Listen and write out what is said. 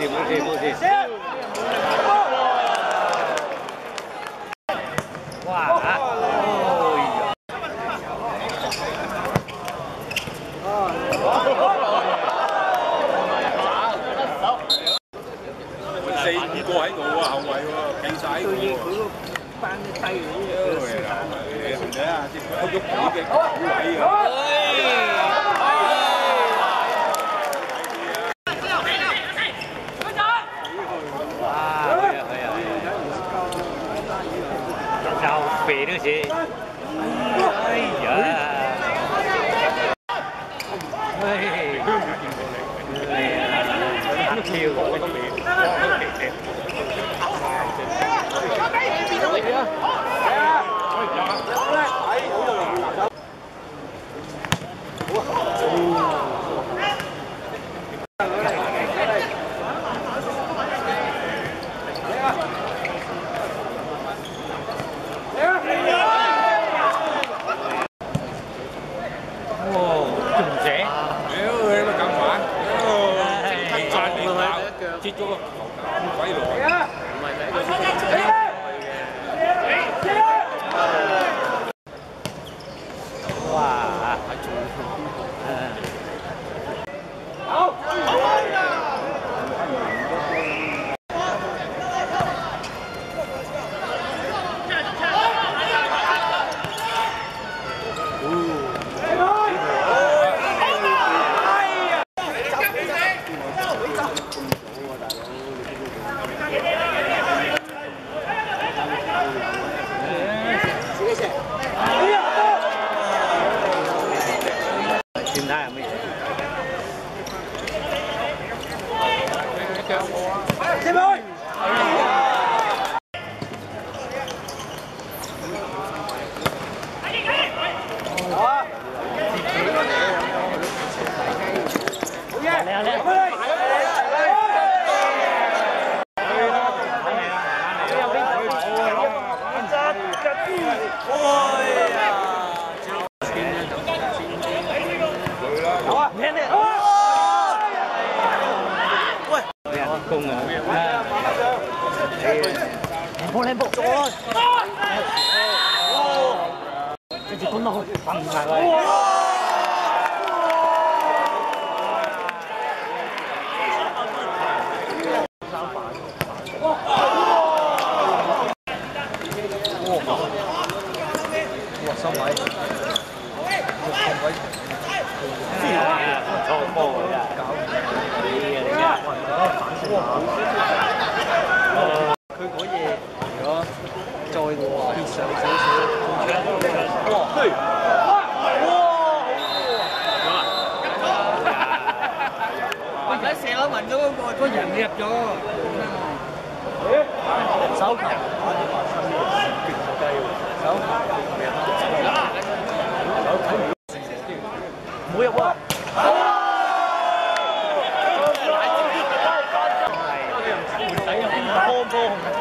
gì mua gì mua gì quả ôi 四五個喺度啊，後衞喎，企曬喺度喎。翻低嗰個時間，你睇下，佢喐幾嘅位啊！chị. Ây da. Kêu gọi có miệng. Ủa 哇！點 à. 兩波兩波，再，跟住攻落去，打埋。佢。佢嗰嘢。再跌上少少，哇！嘿！哇！而家射咗晕咗嗰个个人入咗，手球，手球，冇入喎。波波红茶，